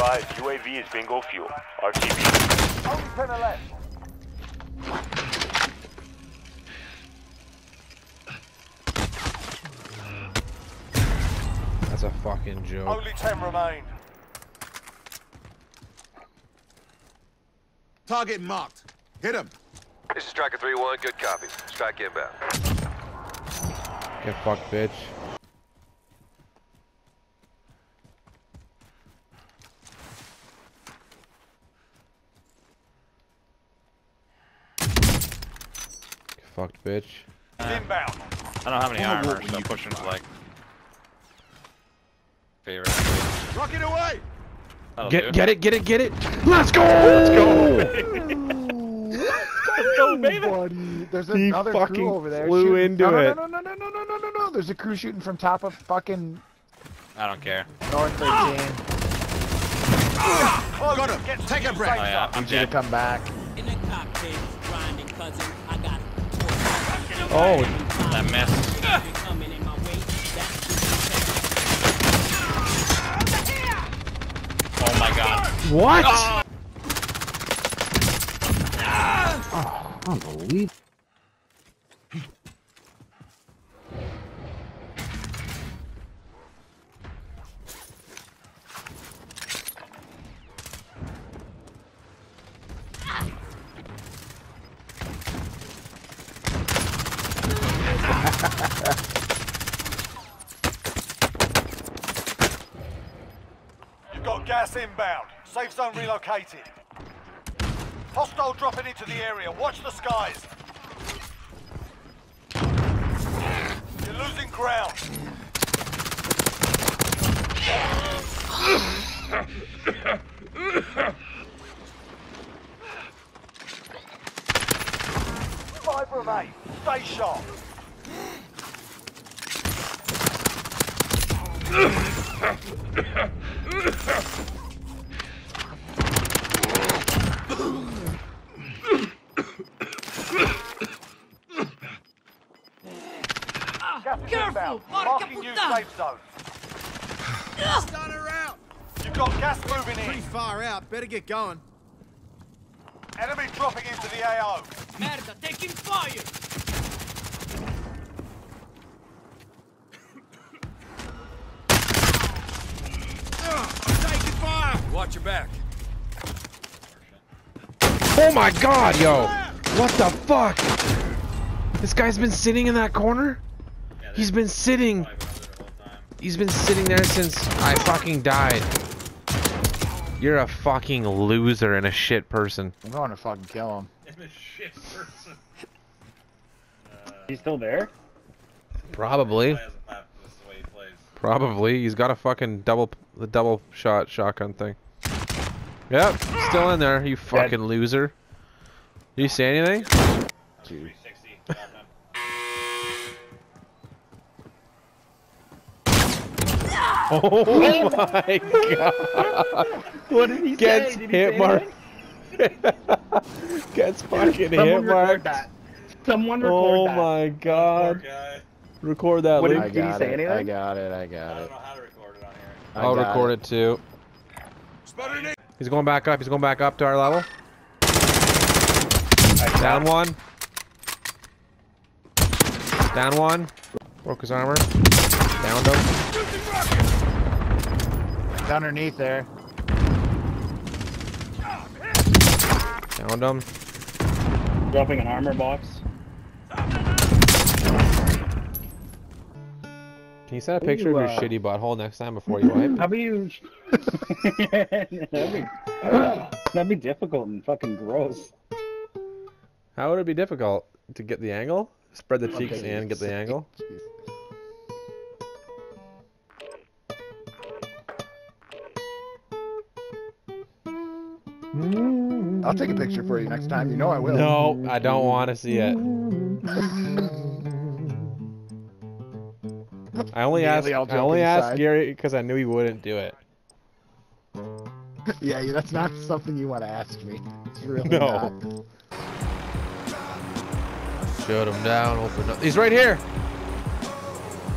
advised, UAV is bingo fuel. RTB. Only 10 left. That's a fucking joke. Only 10 remain. Target marked. Hit him. This is Striker 3-1, good copy. Strike inbound. Get fucked, bitch. Fucked, bitch. Inbound. I don't have any Wanna armor, walk when so pushing can is like favorite. Rocket away. That'll Get get it, get it, get it. Let's go! Let's go! Let's go, baby. Buddy, there's He another crew over there. flew shooting. into no, no, it. No, no, no, no, no, no, no, no. There's a crew shooting from top of fucking I don't care. North 13. Ah! Got him. Get Take a new break. safe Oh yeah, zone. I'm need to come back. In the cockpit, grinding cousin. Oh, That mess. coming in my way. That's Oh my god. what? Ah! Ah, unbelievable. You've got gas inbound. Safe zone relocated. Hostile dropping into the area. Watch the skies. You're losing ground. Five remain. Stay sharp. Gas is inbound. New safe zone. Stun her out. You've got gas moving Pretty far out. Better get going. Enemy dropping into the AO. Merda, taking fire! Taking fire. Watch your back. Oh my god, yo! What the fuck? This guy's been sitting in that corner? He's been sitting. He's been sitting there since I fucking died. You're a fucking loser and a shit person. I'm going to fucking kill him. He's still there? Probably. Probably. He's got a fucking double the double shot shotgun thing. Yep, still in there, you fucking loser. Did you see anything? Oh my god. What did he Gets say? Did hit mark. Gets fucking hit Someone record marked. that. Someone record Oh that. my god. Record that, What did- Luke. I Did he got say it. I got it. I got it. I I'll got record it too. Spotted it. He's going back up. He's going back up to our level. Down one. Down one. Broke his armor. Downed him. It's underneath there. Downed him. Dropping an armor box. Can you send a picture of your uh, shitty butthole next time before you wipe? How about you? that'd, be, that'd be difficult and fucking gross. How would it be difficult to get the angle? Spread the cheeks Okay, and get the angle? I'll take a picture for you next time. You know I will. No, I don't want to see it. I only asked. I only asked. Gary because I knew he wouldn't do it. yeah, that's not something you want to ask me. It's really no. not. Shut him down. Open up. He's right here.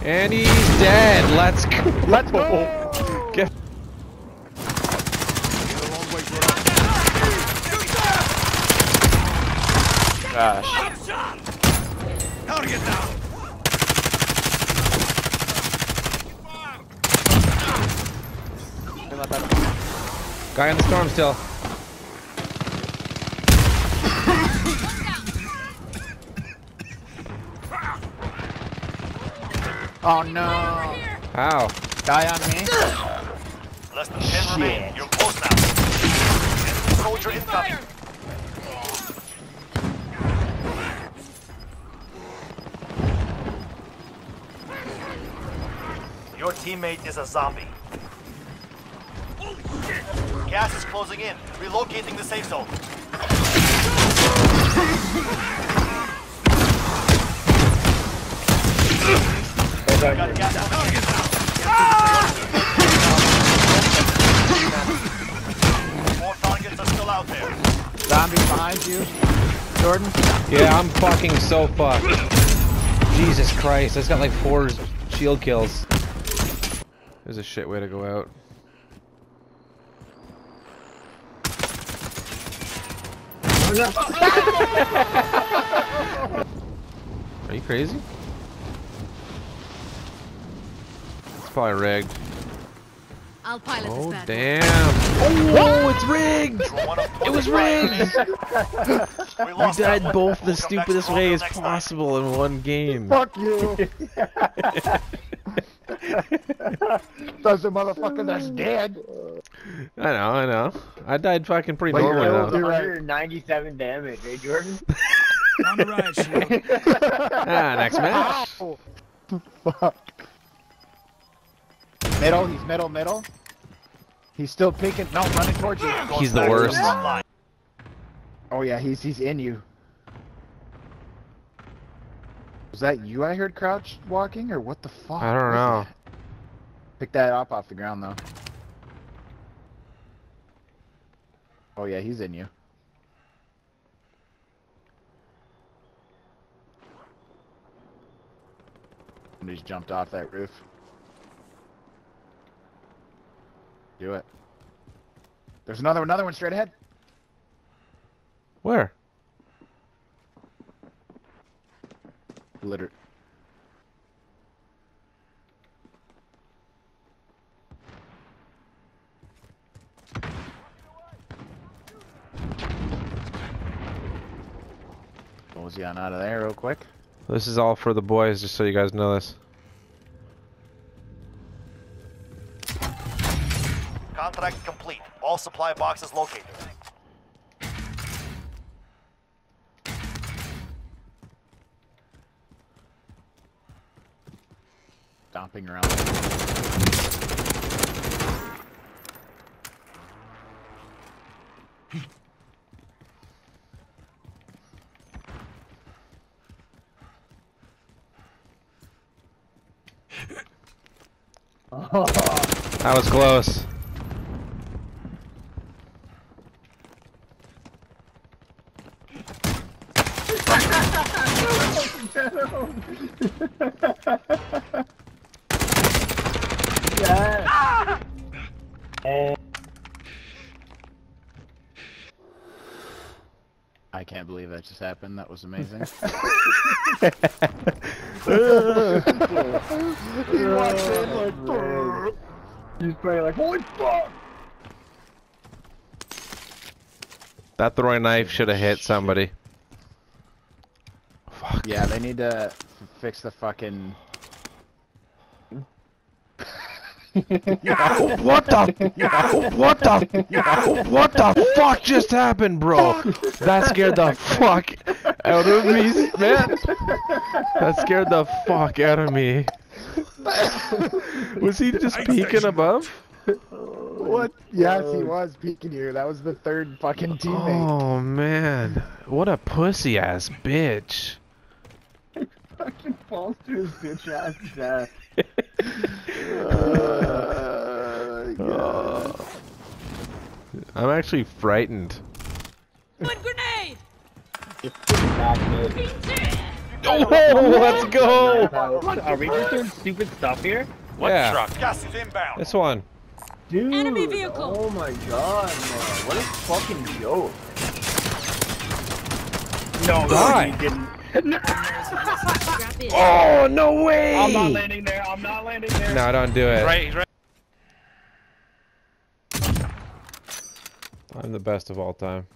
And he's dead. Let's go. Let's go. Get. Gosh. How to get down? Guy in the storm still. Oh no. How? Die on me. Less than 10 remain. You're close now. Soldier incoming. Your teammate is a zombie. Gas is closing in. Relocating the safe zone. Got gas moving in. More targets are still out there. Zombie behind you. Jordan. Yeah, I'm fucking so fucked. Jesus Christ, I just got like four shield kills. There's a shit way to go out. Are you crazy? It's probably rigged. I'll pilot Oh this bad damn! Oh, it's rigged! It was rigged! We We died both the We'll come stupidest stronger ways next time. possible in one game. Fuck you. Does a motherfucker that's dead. I know, I know. I died fucking pretty But you're normally though. 197 damage, eh, Jordan? On the right, shield. Ah, next match. Ow. Fuck. Middle, he's middle, middle. He's still peeking. No, running towards you. He's the worst. Oh yeah, he's he's in you. Was that you I heard crouch walking or what the fuck? I don't know. Pick that up off the ground though. Oh yeah, he's in you. Somebody's jumped off that roof. Do it. There's another another one straight ahead. Where? Liter Mosey on out of there real quick. This is all for the boys, just so you guys know this. Contract complete. All supply boxes located. Stomping around. That was close. yes. ah! I can't believe that just happened. That was amazing. he walks in like. He's probably like, holy fuck! That throwing knife should have hit somebody. Fuck. Yeah, they need to fix the fucking. What the? What the? What the fuck just happened, bro? That scared the fuck out of me, man. That scared the fuck out of me. Was he just peeking above? What? Yes, he was peeking you. That was the third fucking teammate. Oh man, what a pussy ass bitch. Fucking falls to his bitch ass death. Oh. I'm actually frightened. Good grenade! Oh, let's go! Are we just doing stupid stuff here? What Yeah. truck? Gas is inbound. This one. Dude, Enemy vehicle. oh my god, man. What a fucking joke. No, Die. you didn't. Oh, no way! I'm not landing there. I'm not landing there. No, don't do it. Right, right. I'm the best of all time.